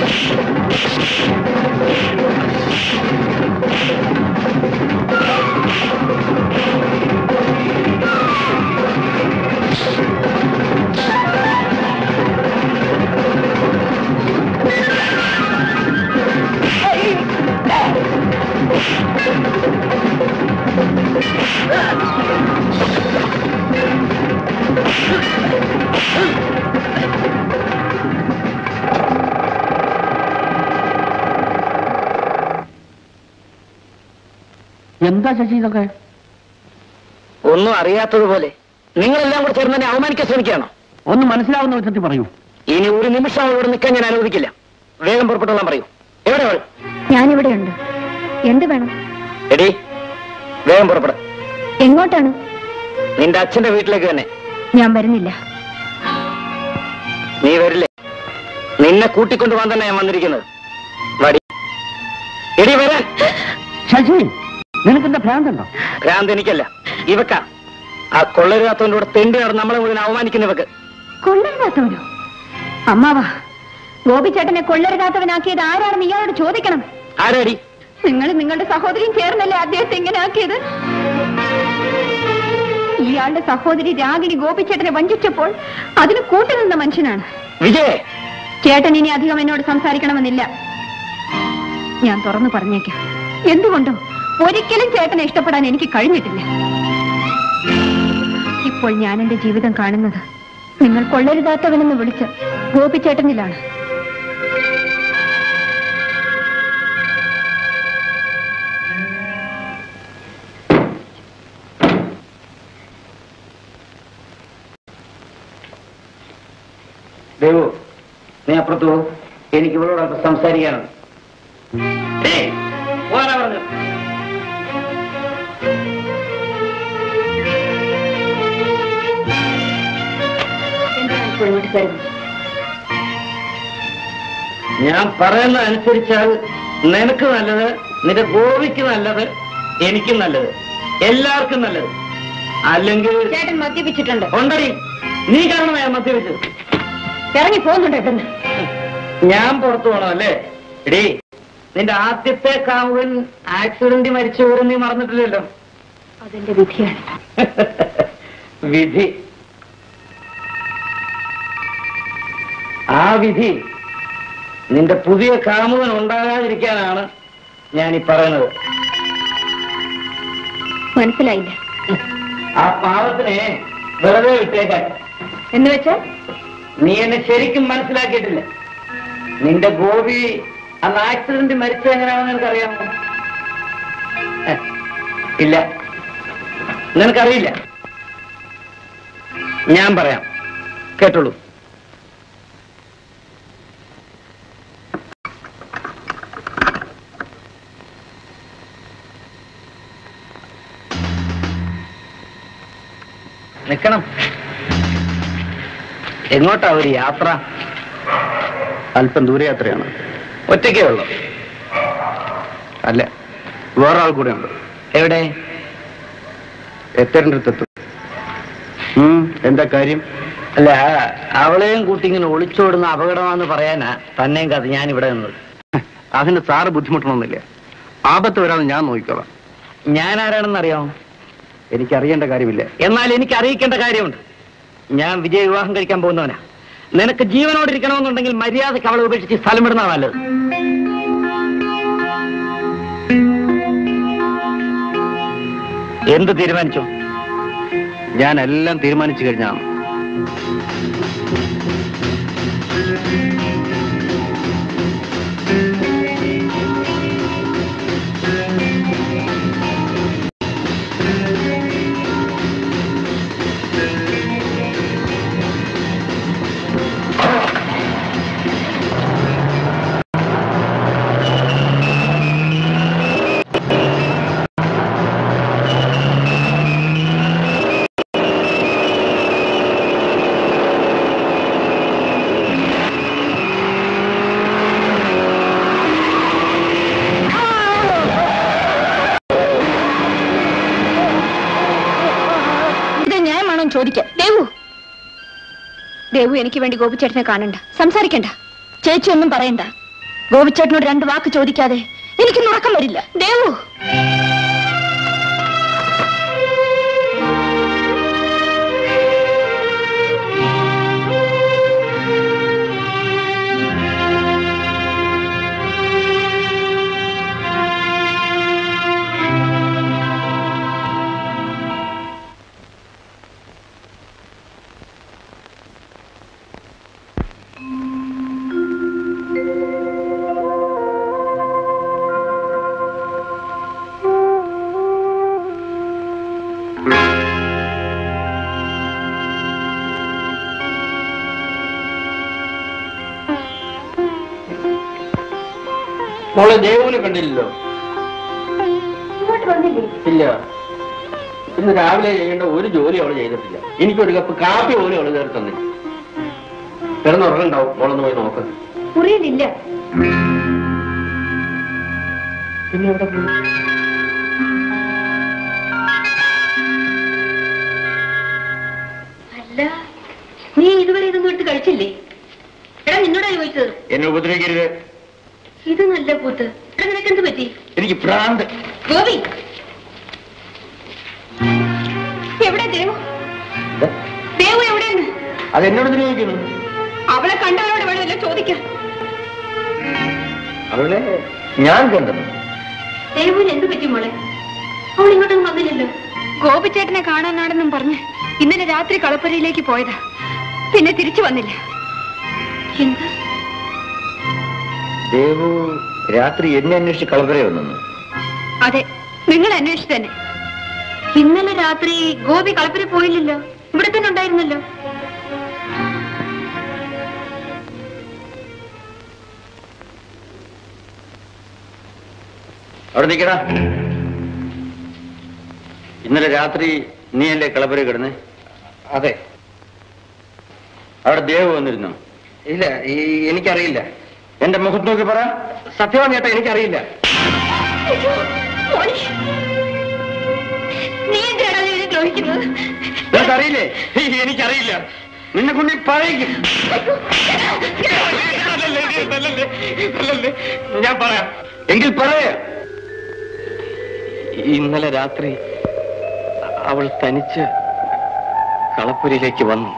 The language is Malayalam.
Thank you. എന്താ ചേച്ചി ഇതൊക്കെ? ഒന്നും അറിയാത്തതുപോലെ നിങ്ങളെല്ലാം കൂടെ ചേർന്ന് തന്നെ അവമാനിക്കാൻ ശ്രമിക്കുകയാണോ? ഒന്ന് മനസ്സിലാവുന്ന വിധത്തിൽ പറയൂ. ഇനി ഒരു നിമിഷം അവളോട് നിൽക്കാൻ ഞാൻ അനുവദിക്കില്ല. വേഗം പുറപ്പെട്ടോളാൻ പറയൂ. എവിടെ അവൾ? ഞാനിവിടെയുണ്ട്. എന്ത് വേണം? എടി വേഗം പുറപ്പെട. എങ്ങോട്ടാണ്? നിന്റെ അച്ഛന്റെ വീട്ടിലേക്ക് തന്നെ. ഞാൻ വരുന്നില്ല. നീ വരില്ലേ? നിന്നെ കൂട്ടിക്കൊണ്ടുപോകാൻ തന്നെ ഞാൻ വന്നിരിക്കുന്നത്. വടി എടി വരാൻ. ശശി! നിനക്കെന്താ ഭ്രാന്തുണ്ടോ ഭ്രാന്ത് എനിക്കല്ല. ഇവക്ക. ആ കൊള്ളരുതാത്തവന്റെ കൂടെ തെണ്ടി നടന്ന് നമ്മളെ മുഴുവൻ അവമാനിക്കുന്ന ഇവക്ക് കൊള്ളരുതാത്തവനോ? അമ്മാവാ ഗോപിച്ചേട്ടനെ കൊള്ളരുതാത്തവനാക്കിയത് ആരാണെന്ന് ഇയാളോട് ചോദിക്കണം. ആരാടി? നിങ്ങൾ നിങ്ങളുടെ സഹോദരിയും ചേർന്നല്ലേ അദ്ദേഹത്തെ ഇങ്ങനെ ആക്കിയത് ഇയാളുടെ സഹോദരി രാഗിണി ഗോപിച്ചേട്ടനെ വഞ്ചിച്ചപ്പോൾ അതിന് കൂട്ടുനിന്ന മനുഷ്യനാണ്. വിജയ്! ചേട്ടൻ ഇനി അധികം എന്നോട് സംസാരിക്കണമെന്നില്ല. ഞാൻ തുറന്നു പറഞ്ഞേക്കാം. എന്തുകൊണ്ടോ ഒരിക്കലും ചേട്ടനെ ഇഷ്ടപ്പെടാൻ എനിക്ക് കഴിഞ്ഞിട്ടില്ല. ഇപ്പോൾ ഞാൻ എന്റെ ജീവിതം കാണുന്നത് നിങ്ങൾ കൊള്ളരുതാത്തവനെന്ന് വിളിച്ച് ഗോപിച്ചേട്ടനിലാണ് ദേവു നീ അപ്പുറത്ത് പോകും എനിക്ക് ഇവളോട് അല്പം സംസാരിക്കാനുണ്ട് ഇങ്ങോട്ട് വരുന്നത് ഞാൻ പറയുന്ന അനുസരിച്ചാൽ നിനക്ക് നല്ലത് നിന്റെ ഗോപിക്ക് നല്ലത് എനിക്കും നല്ലത് എല്ലാവർക്കും നല്ലത്. അല്ലെങ്കിൽ ചേട്ടൻ മദ്യപിച്ചിട്ടുണ്ട്. ഉണ്ടടി. നീ കാരണം ഞാൻ മദ്യപിച്ചത്. ഇറങ്ങി പോകുന്നുണ്ട് ഇവിടുന്ന് ഞാൻ പുറത്തു പോകണം അല്ലേ എടീ നിന്റെ ആദ്യത്തെ കാമുകൻ ആക്സിഡന്റ് മരിച്ചു പോലും നീ മറന്നിട്ടില്ലല്ലോ. അതെന്റെ വിധിയാണ്. വിധി. ആ വിധി നിന്റെ പുതിയ കാമുകൻ ഉണ്ടാകാതിരിക്കാനാണ് ഞാൻ ഈ പറയുന്നത്. മനസ്സിലായില്ല. ആ പാവത്തിനെ വെറുതെ വിട്ടേക്കാൻ. എന്ന് വെച്ചാൽ നീ എന്നെ ശരിക്കും മനസ്സിലാക്കിയിട്ടില്ല. നിന്റെ ഗോപി അന്ന് ആക്സിഡന്റ് മരിച്ച എങ്ങനെയാണെന്ന് നിനക്കറിയാമോ? ഇല്ല. നിനക്കറിയില്ല. ഞാൻ പറയാം. കേട്ടോളൂ. എങ്ങോട്ടാ ഒരു യാത്ര? അല്പം ദൂരയാത്രയാണ് ഒറ്റയ്ക്കേ ഉള്ളൂ. അല്ല വേറൊരാൾ കൂടെ ഉണ്ട്. എവിടെ? എത്തേണ്ട അടുത്തെത്തും എന്താ കാര്യം? അല്ല അവളെയും കൂട്ടി ഇങ്ങനെ ഒളിച്ചോടുന്ന അപകടമാണെന്ന് പറയാനാ തന്നെയും കഥ ഞാൻ ഇവിടെ നിന്നത്. അതിന് സാറ് ബുദ്ധിമുട്ടണമെന്നില്ല ആപത്ത് വരാതെ ഞാൻ നോക്കിക്കോളാം. ഞാൻ ആരാണെന്ന് എനിക്കറിയേണ്ട കാര്യമില്ല. എന്നാൽ എനിക്ക് അറിയിക്കേണ്ട കാര്യമുണ്ട്. ഞാൻ വിജയ വിവാഹം കഴിക്കാൻ പോകുന്നവനാ. നിനക്ക് ജീവനോടിരിക്കണമെന്നുണ്ടെങ്കിൽ മര്യാദയ്ക്ക് അവളെ ഉപേക്ഷിച്ച് സ്ഥലം വിടുന്ന നല്ലത്. എന്ത് തീരുമാനിച്ചു? ഞാൻ എല്ലാം തീരുമാനിച്ചു കഴിഞ്ഞാണ് ചോദിക്കാം. ദേവു. ദേവു എനിക്ക് വേണ്ടി ഗോപിച്ചേട്ടനെ കാണണ്ട. സംസാരിക്കണ്ട. ചേച്ചി ഒന്നും പറയണ്ട. ഗോപിച്ചേട്ടനോട് രണ്ട് വാക്ക് ചോദിക്കാതെ എനിക്ക് ഉറക്കം വരില്ല. ദേവു. മോളെ ദേവുവിനെ കണ്ടില്ലല്ലോ? ഇല്ല. ഇന്ന് രാവിലെ ചെയ്യേണ്ട ഒരു ജോലി അവൾ ചെയ്തിട്ടില്ല. എനിക്കൊരു കപ്പ് കാപ്പി പോലും അവൾ കയറി തന്നില്ല. കിടന്നുറങ്ങണ്ടാവും. മോളൊന്ന് പോയി നോക്ക്. മുറിയിലില്ല. പിന്നെ എവിടെ പോയി? നീ ഇതുവരെ ഇതൊന്നും എടുത്ത് കഴിച്ചില്ലേ? എടാ നിന്നോടാ ചോദിച്ചത്. എന്നെ ഉപദ്രവിക്കരുത്. ഇത് നല്ല പൂത്ത്. നിനക്കെന്ത് പറ്റി? എനിക്ക് ഭ്രാന്ത്. ഗോപി! എവിടെ ദേവു? ദേവു എവിടെയാണ്? അത് എന്നോട് ചോദിക്കുന്നു? അവളെ കണ്ടവരോട് വേണമല്ലോ ചോദിക്ക. അവളെ ഞാൻ കണ്ടത്. ദേവുവിന് എന്ത് പറ്റി മോളെ? അവൾ ഇങ്ങോട്ടൊന്നും വന്നില്ലല്ലോ. ഗോപിച്ചേട്ടനെ കാണാനാണെന്നും പറഞ്ഞ് ഇന്നലെ രാത്രി കളപ്പുരയിലേക്ക് പോയതാ. പിന്നെ തിരിച്ചു വന്നില്ല. എന്ത്? ദേവു രാത്രി എന്നെ അന്വേഷിച്ച് കളവരെ വന്നു. അതെ നിങ്ങൾ അന്വേഷിച്ചു തന്നെ. ഇന്നലെ രാത്രി ഗോപി കളപ്പുര പോയില്ലല്ലോ. ഇവിടെ തന്നെ ഉണ്ടായിരുന്നല്ലോ. അവിടെ നിൽക്കടാ. ഇന്നലെ രാത്രി നീ അല്ലേ കളപ്പുര കിടന്നേ? അതെ. അവിടെ ദേവ് വന്നിരുന്നു? ഇല്ല എനിക്കറിയില്ല. എന്റെ മുഖത്ത് നോക്കി പറ. സത്യമാണ് ചേട്ടാ എനിക്കറിയില്ല. അറിയില്ലേ എനിക്കറിയില്ല. നിന്നെ കൊണ്ട് പറയിക്കും ഞാൻ പറയാം. എങ്കിൽ പറയാ. ഇന്നലെ രാത്രി അവൾ തനിച്ച് കളപ്പുരയിലേക്ക് വന്നു.